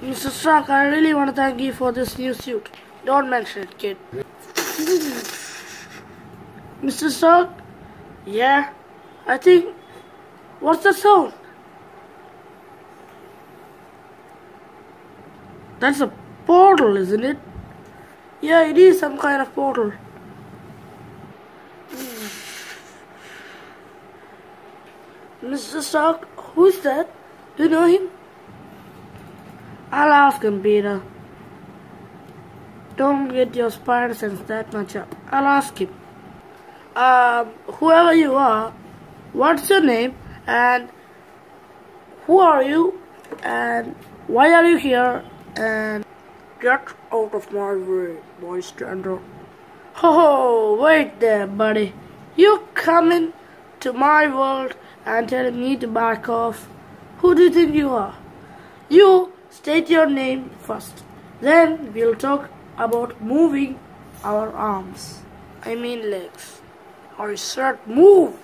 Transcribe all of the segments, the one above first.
Mr. Stark, I really want to thank you for this new suit. Don't mention it, kid. Mr. Stark? Yeah, I think. What's the sound? That's a portal, isn't it? Yeah, it is some kind of portal. Mr. Stark, who's that? Do you know him? I'll ask him, Peter. Don't get your spider sense that much up. I'll ask him. Um, whoever you are, what's your name and who are you and why are you here and get out of my way, bystander. Oh, wait there, buddy. You coming to my world and telling me to back off? Who do you think you are? You state your name first. Then we'll talk about moving our arms. I mean legs. I said move.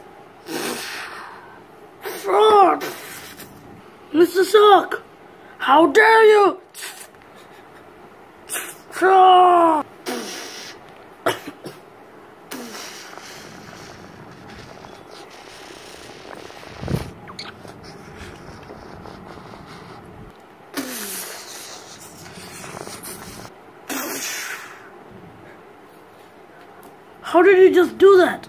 Mr. Sock, how dare you? How did you just do that?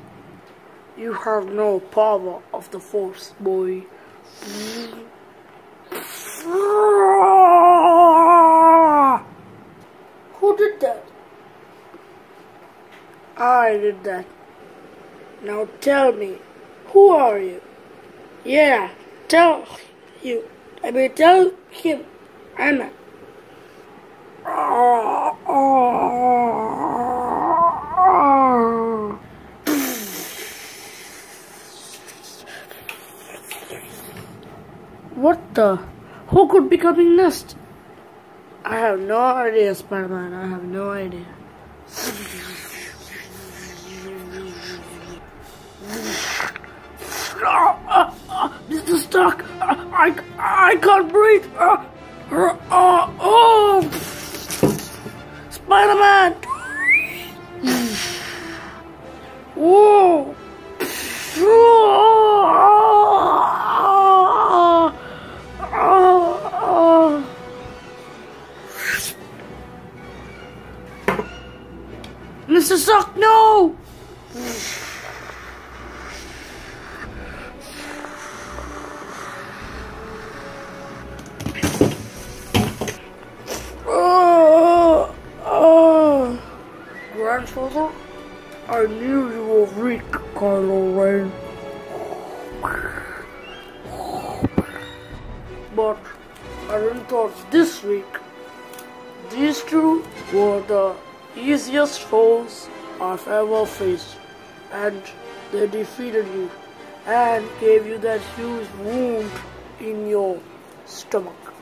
You have no power of the force, boy. Who did that? I did that. Now tell me, who are you? Yeah, tell you. I mean, tell him. I'm not. The? Who could be coming next? I have no idea, Spider-Man. I have no idea. Mr. Stark, I, I can't breathe. Uh, uh, oh, Spider-Man. Whoa. Mr. Stark, no! Oh, oh. Grandfather, I knew you were weak, Kylo Ren. But I didn't thought this weak. These two were the easiest foes I've ever faced, and they defeated you and gave you that huge wound in your stomach.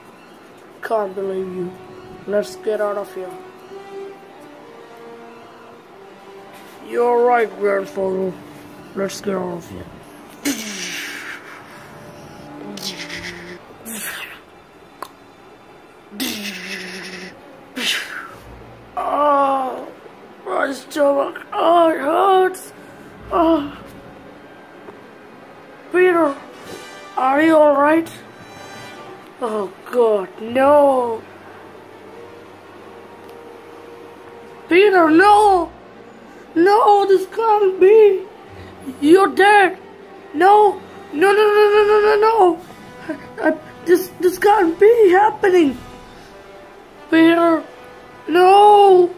Can't believe you. Let's get out of here. You're right, grandfather. Let's get out of here. Peter, are you alright? Oh, God, no. Peter, no. No, this can't be. You're dead. No, no, no, no, no, no, no, no. Uh, this, this can't be happening. Peter, no.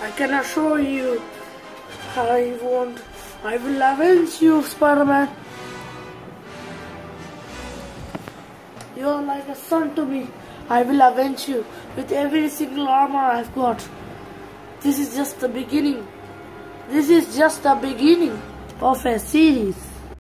I can assure you, I won't. I will avenge you, Spider-Man. You are like a son to me. I will avenge you with every single armor I've got. This is just the beginning. This is just the beginning of a series.